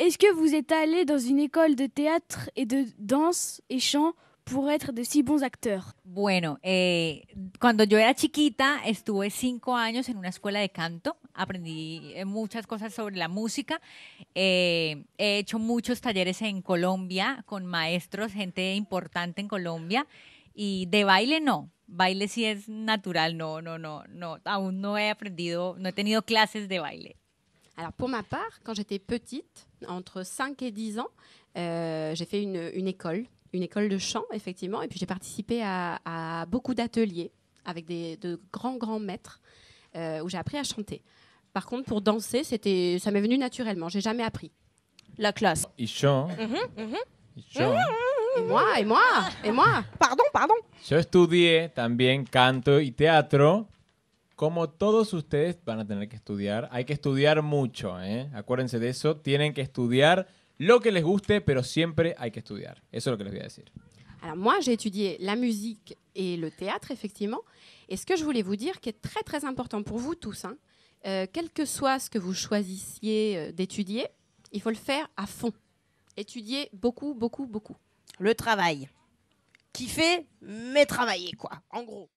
Est-ce que vous êtes allé dans une école de théâtre et de danse et chant pour être de si bons acteurs Bueno, eh, cuando yo era chiquita estuve cinco años en una escuela de canto, aprendí eh, muchas cosas sobre la música, eh, he hecho muchos talleres en Colombia con maestros, gente importante en Colombia, y de baile no, baile sí es natural, no, no, no, no, aún no he aprendido, no he tenido clases de baile. Alors pour ma part, quand j'étais petite, entre 5 et 10 ans, euh, j'ai fait une, une école, une école de chant, effectivement, et puis j'ai participé à, à beaucoup d'ateliers avec des, de grands, grands maîtres euh, où j'ai appris à chanter. Par contre, pour danser, c'était, ça m'est venu naturellement, j'ai jamais appris. La classe. Y yo, y yo, Et moi, et moi, et moi Pardon, pardon. yo estudié también canto y teatro. Como todos ustedes van a tener que estudiar, hay que estudiar mucho, ¿eh? Acuérdense de eso, tienen que estudiar lo que les guste, pero siempre hay que estudiar. Eso es lo que les voy a decir. Alors moi, j'ai étudié la musique et le théâtre, effectivement. Et ce que je voulais vous dire, qui est très très important pour vous tous, hein, euh, quel que soit ce que vous choisissiez euh, d'étudier, il faut le faire à fond. Étudier beaucoup, beaucoup, beaucoup. Le travail. Kiffer, mais travailler, quoi. En gros.